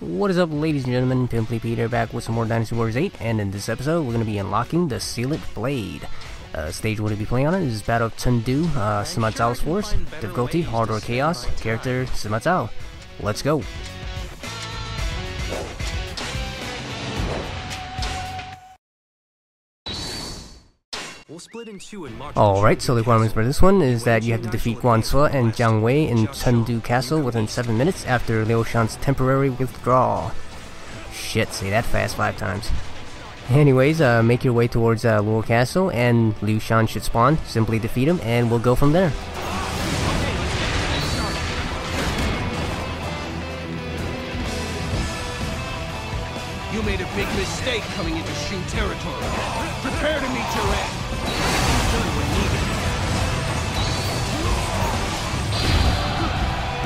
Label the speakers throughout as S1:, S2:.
S1: What is up ladies and gentlemen, Pimply Peter back with some more Dynasty Warriors 8 and in this episode we're going to be unlocking the Sealant Blade. Uh, stage we're going to be playing on it is Battle of Chengdu, uh, Force, difficulty Hard or Chaos, character Sima Zhao. Let's go! Alright, so the requirements for this one is that you have to defeat Guan Suo and Jiang Wei in Chengdu Castle within 7 minutes after Liu Shan's temporary withdrawal. Shit, say that fast 5 times. Anyways, uh, make your way towards uh, Luo Castle and Liu Shan should spawn. Simply defeat him and we'll go from there.
S2: You made a big mistake coming into Shu territory. Prepare to meet your end.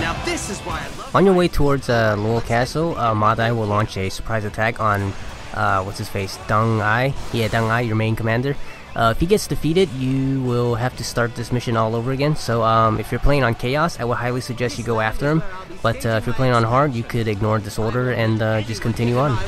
S2: Now this is why I love
S1: On your way towards uh, Luo Castle, uh, Ma Dai will launch a surprise attack on, uh, what's his face, Deng Ai. Yeah, Deng Ai, your main commander. Uh, if he gets defeated, you will have to start this mission all over again. So um, if you're playing on Chaos, I would highly suggest you go after him. But uh, if you're playing on Hard, you could ignore this order and uh, just continue on.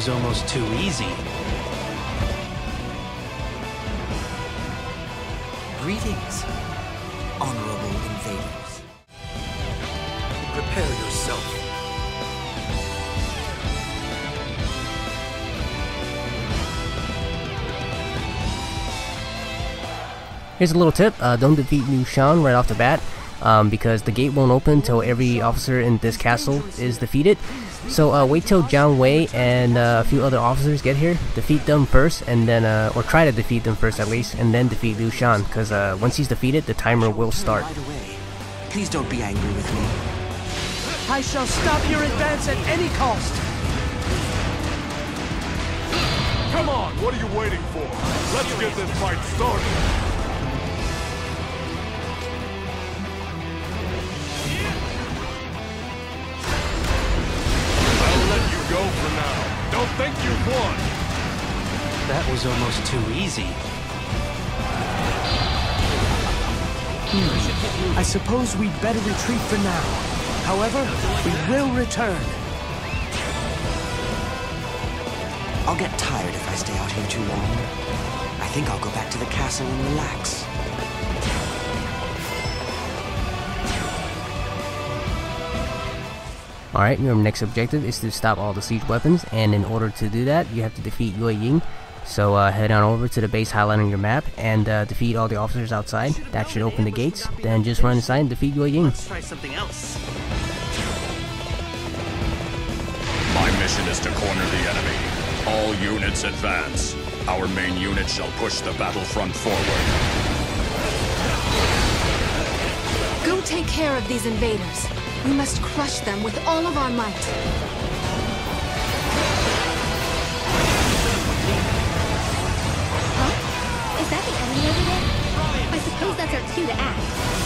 S3: Was almost too easy.
S4: Greetings, honorable invaders. Prepare yourself.
S1: Here's a little tip, uh, don't defeat Liu Shan right off the bat, um, because the gate won't open until every officer in this castle is defeated. So uh, wait till Jiang Wei and uh, a few other officers get here, defeat them first, and then, uh, or try to defeat them first at least, and then defeat Liu Shan, because uh, once he's defeated, the timer will start.
S4: Right away. Please don't be angry with me.
S2: I shall stop your advance at any cost.
S5: Come on, what are you waiting for? Let's get this fight started. Don't think you've won.
S3: That was almost too easy. Hmm.
S2: I suppose we'd better retreat for now. However, we will return.
S4: I'll get tired if I stay out here too long. I think I'll go back to the castle and relax.
S1: Alright, your next objective is to stop all the siege weapons, and in order to do that, you have to defeat Yue Ying. So uh, head on over to the base highlight on your map and uh, defeat all the officers outside. That should open the gates. Then just run inside and defeat Yue Ying.
S2: Let's try something else.
S5: My mission is to corner the enemy. All units advance. Our main unit shall push the battlefront forward.
S6: Go take care of these invaders. We must crush them with all of our might. Huh? Is that the enemy over there? I suppose that's our cue to act.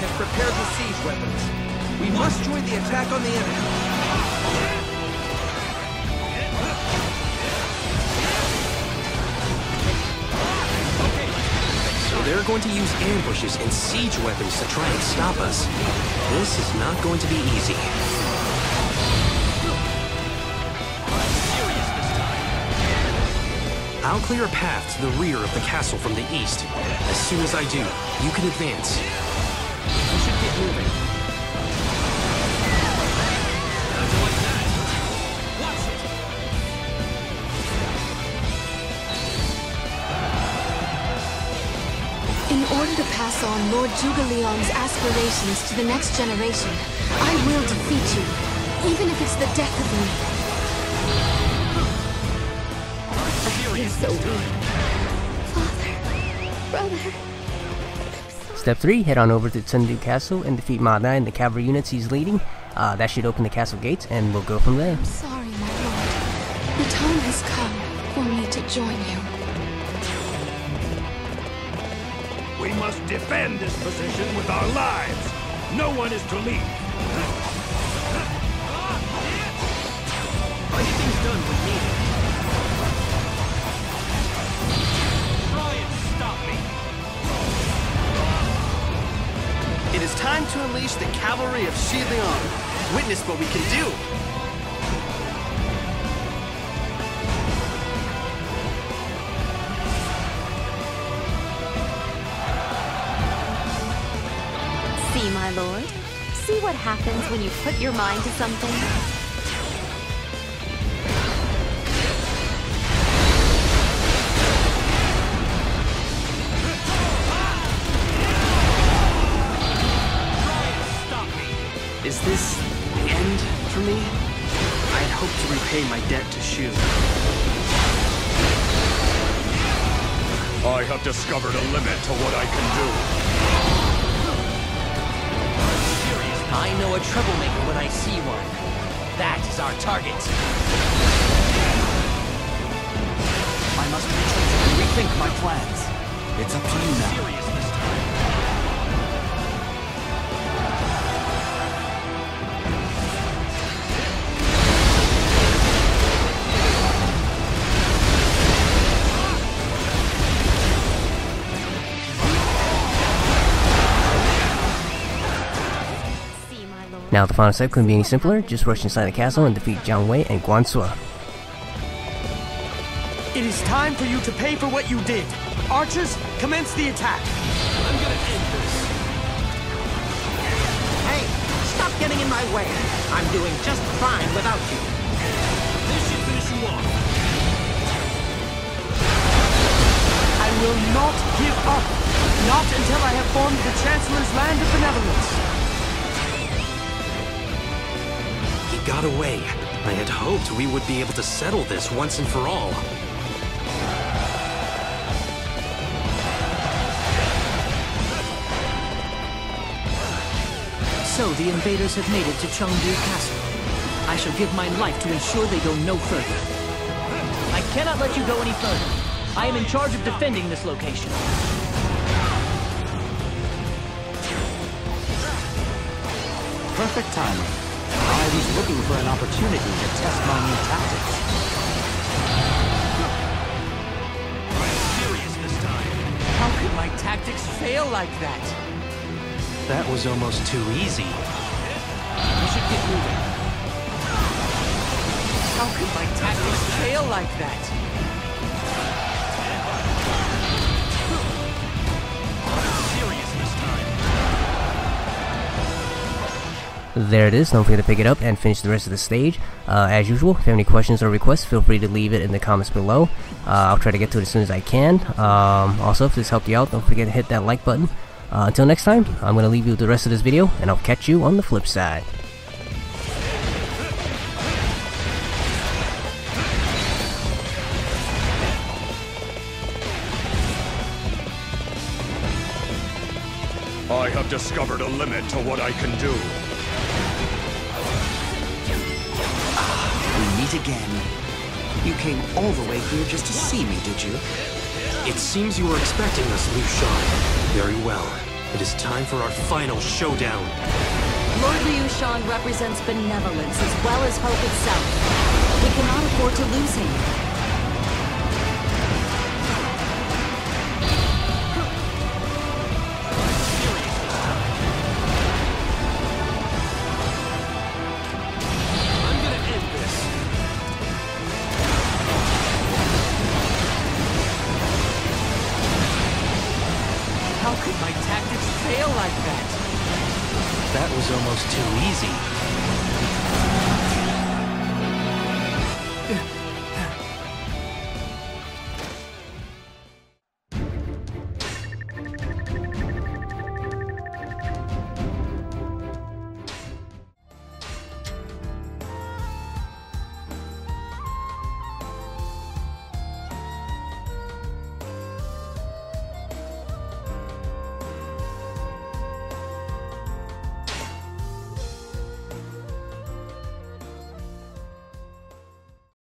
S2: Has prepared the siege weapons. We must join the attack on the enemy.
S3: So they're going to use ambushes and siege weapons to try and stop us. This is not going to be easy. I'll clear a path to the rear of the castle from the east. As soon as I do, you can advance.
S6: To on Lord Zhuge aspirations to the next generation, I will defeat you, even if it's the death of me. I feel so weak. Father, brother.
S1: Step 3, head on over to Chengdu Castle and defeat Ma Dai and the cavalry units he's leading. Uh, that should open the castle gates and we'll go from there.
S6: I'm sorry, my lord. The time has come for me to join you.
S7: We must defend this position with our lives. No one is to leave.
S3: Anything's done with me.
S7: Try and stop me.
S8: It is time to unleash the cavalry of Xiliang. Witness what we can do.
S9: My lord? See what happens when you put your mind to something?
S8: Is this the end for me? I had hoped to repay my debt to Shu.
S5: I have discovered a limit to what I can do.
S3: I know a troublemaker when I see one. That is our target.
S4: I must retreat and rethink my plans. It's up to you now.
S1: Now the final step couldn't be any simpler, just rush inside the castle and defeat Jiang Wei and Guan Suo.
S8: It is time for you to pay for what you did. Archers, commence the attack.
S3: I'm gonna end this.
S2: Hey, stop getting in my way. I'm doing just fine without you.
S3: This should finish you off.
S8: I will not give up. Not until I have formed the Chancellor's Land of Benevolence.
S3: Got away. I had hoped we would be able to settle this once and for all.
S10: So the invaders have made it to Chengdu Castle. I shall give my life to ensure they go no further. I cannot let you go any further. I am in charge of defending this location.
S4: Perfect timing. I was looking for an opportunity to test my new tactics.
S3: I'm Serious this time.
S10: How could my tactics fail like that?
S3: That was almost too easy.
S10: We should get moving. How could my tactics fail like that?
S1: There it is, don't forget to pick it up and finish the rest of the stage. Uh, as usual, if you have any questions or requests, feel free to leave it in the comments below. Uh, I'll try to get to it as soon as I can. Um, also, if this helped you out, don't forget to hit that like button. Uh, until next time, I'm going to leave you with the rest of this video, and I'll catch you on the flip side.
S5: I have discovered a limit to what I can do.
S4: We meet again. You came all the way here just to see me, did you?
S3: It seems you were expecting us, Liu Shan. Very well. It is time for our final showdown.
S9: Lord Liu Shan represents benevolence as well as hope itself. We cannot afford to lose him.
S10: How could my tactics fail like that?
S3: That was almost too easy.